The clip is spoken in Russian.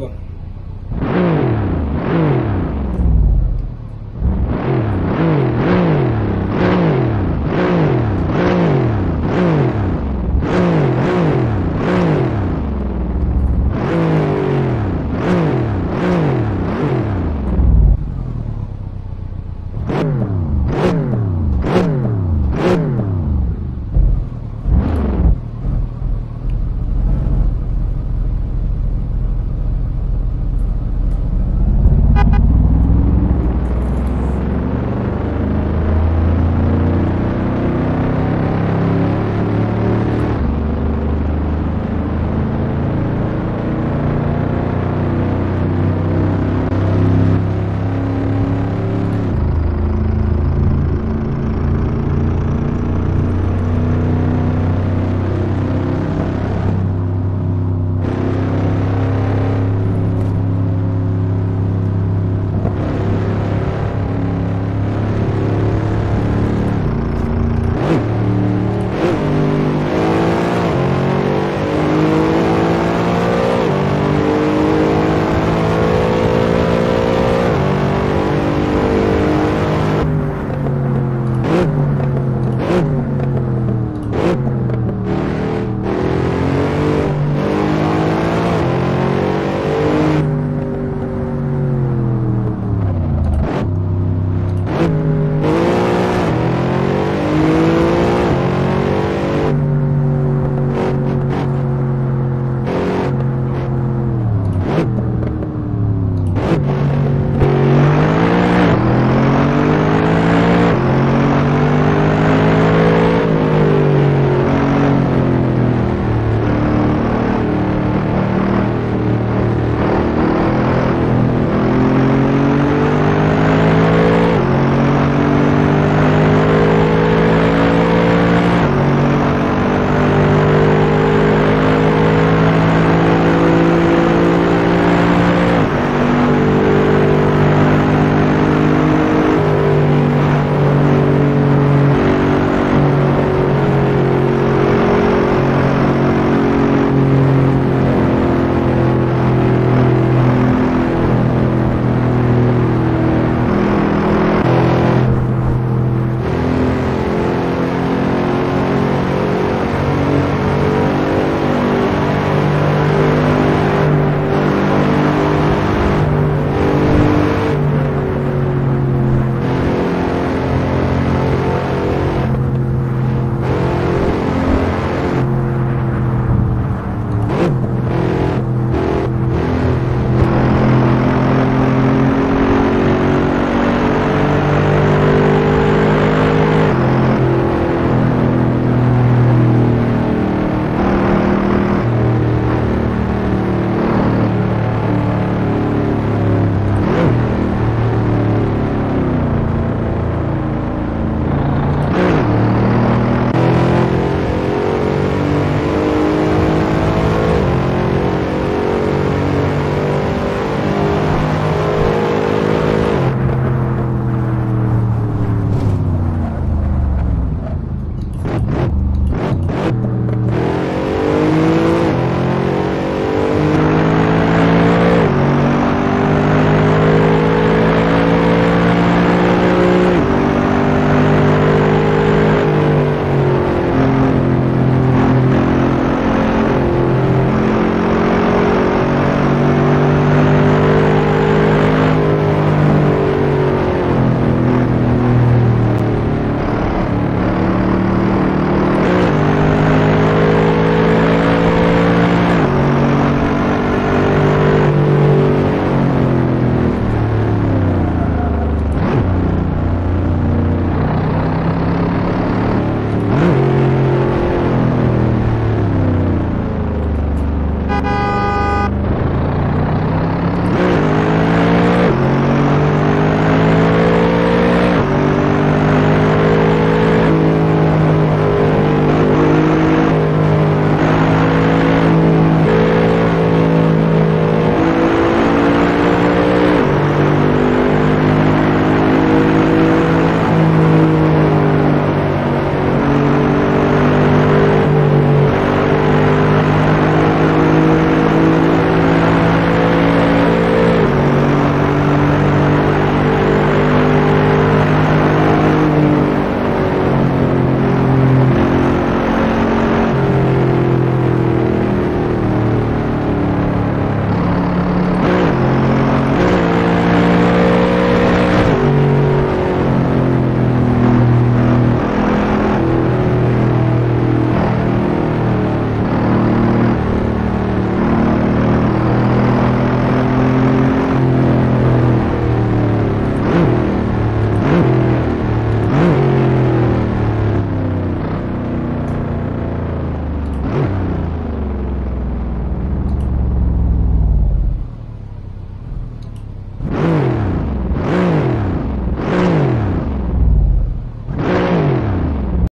вам.